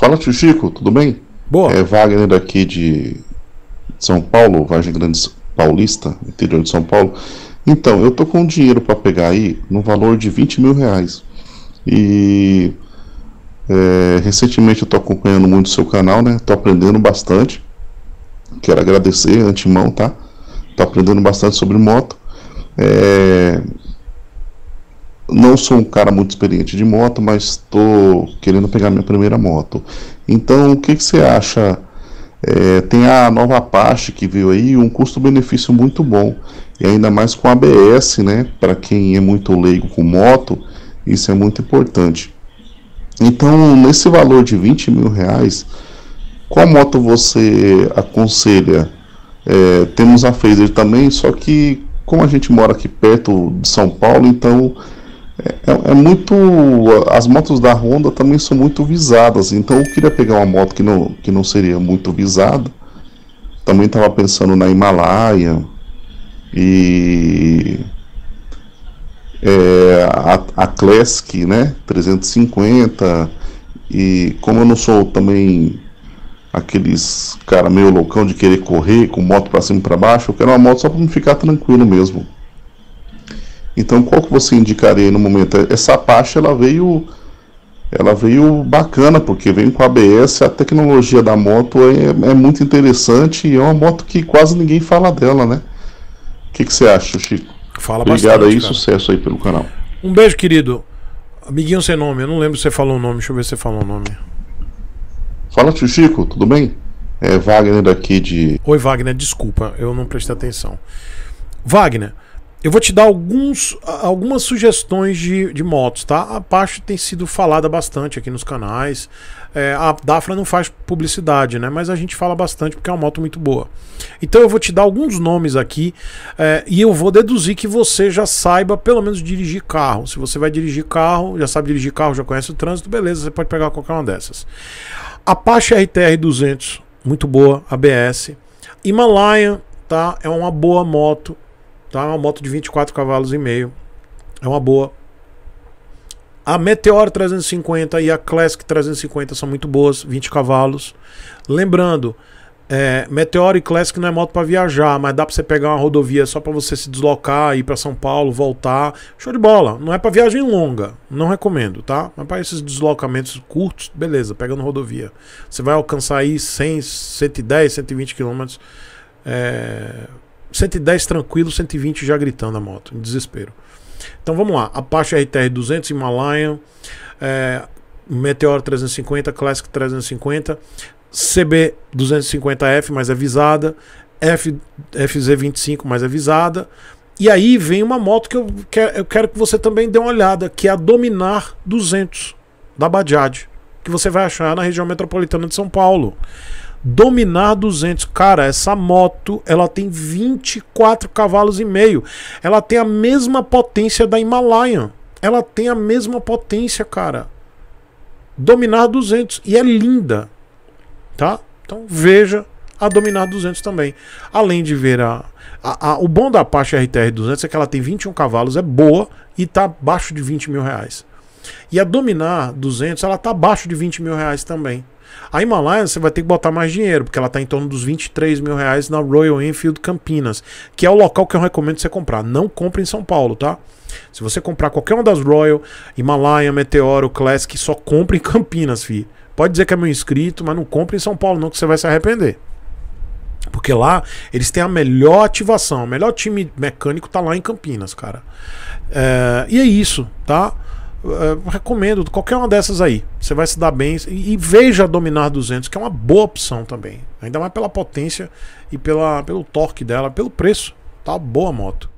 Fala, tio Chico, tudo bem? Boa. É Wagner daqui de São Paulo, Vargem Grande Paulista, interior de São Paulo. Então, eu tô com dinheiro para pegar aí no valor de 20 mil reais. E é, recentemente eu tô acompanhando muito o seu canal, né? Tô aprendendo bastante. Quero agradecer antemão, tá? Tô aprendendo bastante sobre moto. É, não sou um cara muito experiente de moto, mas estou querendo pegar minha primeira moto. Então, o que, que você acha? É, tem a nova Apache que veio aí, um custo-benefício muito bom. E ainda mais com ABS, né? Para quem é muito leigo com moto, isso é muito importante. Então, nesse valor de 20 mil reais, qual moto você aconselha? É, temos a Phaser também, só que como a gente mora aqui perto de São Paulo, então é, é, muito. As motos da Honda também são muito visadas. Então eu queria pegar uma moto que não, que não seria muito visada. Também estava pensando na Himalaia. E. É, a, a Classic, né? 350. E como eu não sou também aqueles cara meio loucão de querer correr com moto para cima e para baixo, eu quero uma moto só para me ficar tranquilo mesmo. Então, qual que você indicaria no momento? Essa Apache ela veio ela veio bacana porque vem com ABS, a tecnologia da moto é, é muito interessante e é uma moto que quase ninguém fala dela, né? O que, que você acha, Chico? Fala Obrigado bastante, aí, cara. sucesso aí pelo canal. Um beijo, querido. Amiguinho sem nome, eu não lembro se você falou o nome, deixa eu ver se você falou o nome. Fala, tio Chico, tudo bem? É Wagner daqui de. Oi, Wagner, desculpa, eu não prestei atenção. Wagner, eu vou te dar alguns, algumas sugestões de, de motos, tá? A Apache tem sido falada bastante aqui nos canais. É, a Dafra não faz publicidade, né? Mas a gente fala bastante porque é uma moto muito boa. Então eu vou te dar alguns nomes aqui é, e eu vou deduzir que você já saiba pelo menos dirigir carro. Se você vai dirigir carro, já sabe dirigir carro, já conhece o trânsito, beleza, você pode pegar qualquer uma dessas. Apache RTR 200, muito boa, ABS. Himalayan, tá? É uma boa moto Tá? Uma moto de 24 cavalos e meio. É uma boa. A Meteor 350 e a Classic 350 são muito boas, 20 cavalos. Lembrando, é, Meteor e Classic não é moto para viajar, mas dá para você pegar uma rodovia só para você se deslocar, ir para São Paulo, voltar. Show de bola. Não é para viagem longa, não recomendo, tá? Mas para esses deslocamentos curtos, beleza, pegando rodovia. Você vai alcançar aí 100, 110, 120 quilômetros. É, 110 tranquilo, 120 já gritando a moto, em desespero. Então vamos lá, Apache RTR 200 Himalayan, é, Meteor 350, Classic 350, CB 250F mais avisada, F, FZ25 mais avisada. E aí vem uma moto que eu quero, eu quero que você também dê uma olhada, que é a Dominar 200 da Bajaj, que você vai achar na região metropolitana de São Paulo. Dominar 200. Cara, essa moto, ela tem 24 cavalos e meio. Ela tem a mesma potência da Himalayan. Ela tem a mesma potência, cara. Dominar 200 e é linda. Tá? Então veja a Dominar 200 também. Além de ver a, a, a, o bom da Apache RTR 200 é que ela tem 21 cavalos, é boa e tá abaixo de 20 mil reais. E a Dominar 200 ela tá abaixo de 20 mil reais também. A Himalaia você vai ter que botar mais dinheiro, porque ela está em torno dos 23 mil reais na Royal Enfield Campinas, que é o local que eu recomendo você comprar. Não compre em São Paulo, tá? Se você comprar qualquer uma das Royal, Himalaia, Meteoro, Classic, só compre em Campinas, fi. Pode dizer que é meu inscrito, mas não compre em São Paulo, não, que você vai se arrepender. Porque lá eles têm a melhor ativação, o melhor time mecânico tá lá em Campinas, cara. É, e é isso, tá? Eh, recomendo qualquer uma dessas aí. Você vai se dar bem. E, e, veja a Dominar 200, que é uma boa opção também. Ainda mais pela potência e pela, pelo torque dela, pelo preço. Tá boa a moto.